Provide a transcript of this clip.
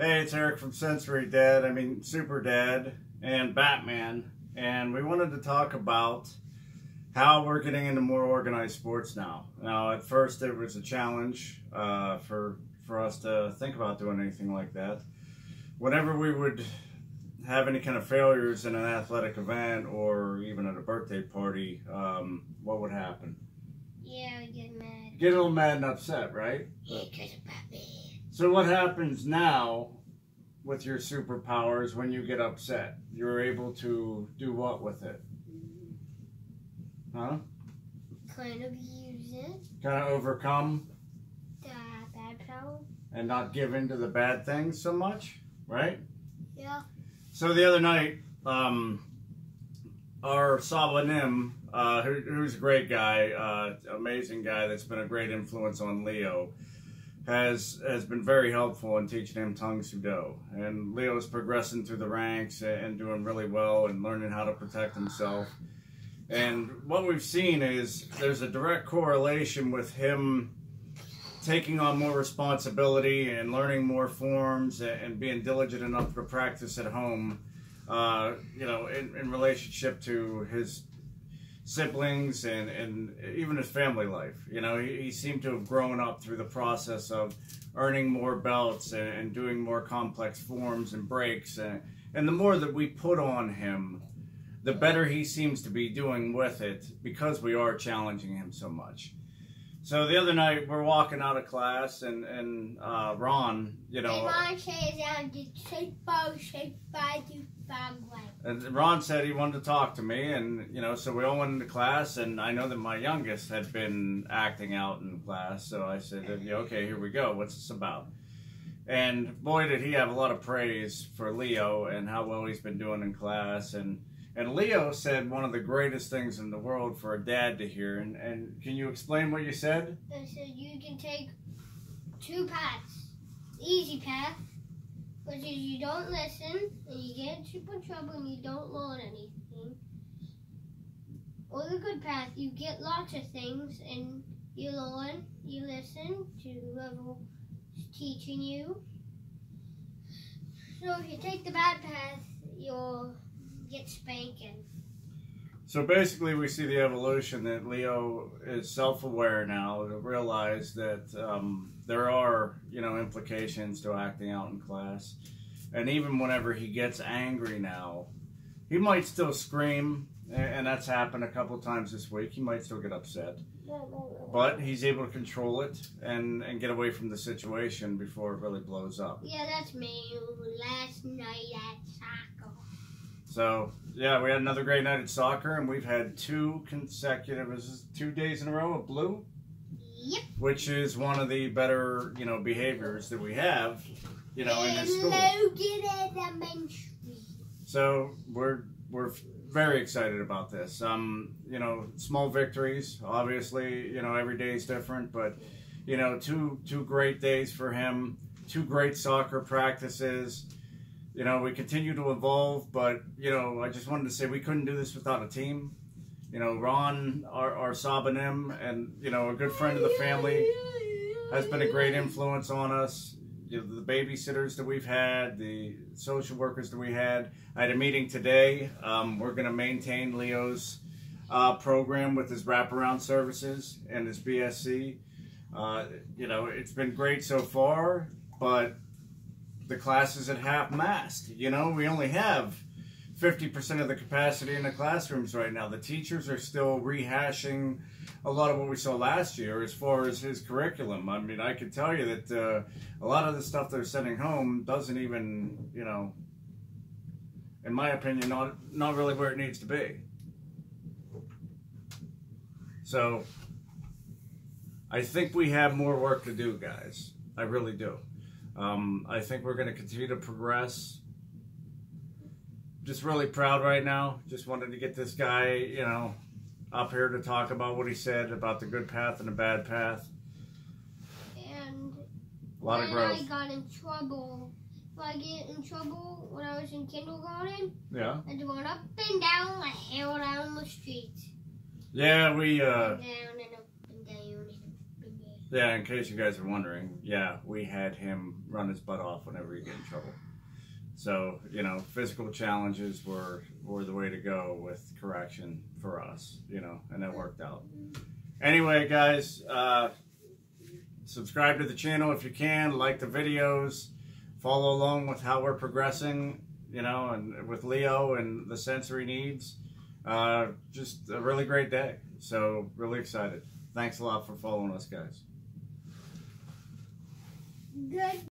Hey, it's Eric from Sensory Dad, I mean Super Dad and Batman, and we wanted to talk about how we're getting into more organized sports now. Now, at first it was a challenge uh, for for us to think about doing anything like that. Whenever we would have any kind of failures in an athletic event or even at a birthday party, um, what would happen? Yeah, get mad. Get a little mad and upset, right? Yeah, because of Batman. So what happens now with your superpowers when you get upset? You're able to do what with it? Huh? Kind of use it. Kind of overcome The bad power. and not give in to the bad things so much, right? Yeah. So the other night, um, our Sa Bom Nim, uh, who, who's a great guy, uh, amazing guy that's been a great influence on Leo, has has been very helpful in teaching him Tang Soo Do. And Leo's progressing through the ranks and doing really well and learning how to protect himself. And what we've seen is there's a direct correlation with him taking on more responsibility and learning more forms and being diligent enough to practice at home, uh, you know, in, in relationship to his siblings and, and even his family life. You know, he, he seemed to have grown up through the process of earning more belts and, and doing more complex forms and breaks. And, and the more that we put on him, the better he seems to be doing with it because we are challenging him so much. So the other night we're walking out of class and and uh, Ron, you know, Ron says I'm the super, super, super and Ron said he wanted to talk to me, and you know, so we all went into class, and I know that my youngest had been acting out in class, so I said, okay, here we go. What's this about? And boy, did he have a lot of praise for Leo and how well he's been doing in class, and and Leo said one of the greatest things in the world for a dad to hear. And, and can you explain what you said? I said you can take two paths. Easy path, which is you don't listen and you get in super trouble and you don't learn anything. Or the good path, you get lots of things and you learn, you listen to whoever's teaching you. So if you take the bad path, you'll get spanking. So basically, we see the evolution that Leo is self-aware now to realize that um, there are, you know, implications to acting out in class, and even whenever he gets angry now, he might still scream, and that's happened a couple times this week. He might still get upset, but he's able to control it and and get away from the situation before it really blows up. Yeah, that's me. Last night at soccer. So yeah, we had another great night at soccer, and we've had two consecutive, this is two days in a row of blue, Yep. which is one of the better, you know, behaviors that we have, you know, in this school. Logan Elementary. So we're we're very excited about this. Um, you know, small victories. Obviously, you know, every day is different, but you know, two two great days for him. Two great soccer practices. You know, we continue to evolve, but you know, I just wanted to say we couldn't do this without a team. You know, Ron, our, our Sa Bom Nim, and you know, a good friend of the family, has been a great influence on us. You know, the babysitters that we've had, the social workers that we had. I had a meeting today. Um, we're going to maintain Leo's uh, program with his wraparound services and his BSc. Uh, you know, it's been great so far, but the class is at half mast. You know, we only have 50% of the capacity in the classrooms right now. The teachers are still rehashing a lot of what we saw last year as far as his curriculum. I mean, I can tell you that uh, a lot of the stuff they're sending home doesn't even, you know, in my opinion, not not really where it needs to be. So, I think we have more work to do, guys. I really do. Um, I think we're going to continue to progress. Just really proud right now. Just wanted to get this guy, you know, up here to talk about what he said about the good path and the bad path. And A lot of growth. I got in trouble. If I get in trouble when I was in kindergarten, Yeah. I had to run up and down the hill down the street. Yeah, we uh down and up and down and up and down. Yeah, in case you guys are wondering, yeah, we had him run his butt off whenever he get in trouble. So you know, physical challenges were were the way to go with correction for us. You know, and it worked out. Anyway, guys, uh, subscribe to the channel if you can. Like the videos. Follow along with how we're progressing. You know, and with Leo and the sensory needs. Uh, just a really great day. So really excited. Thanks a lot for following us, guys. Good.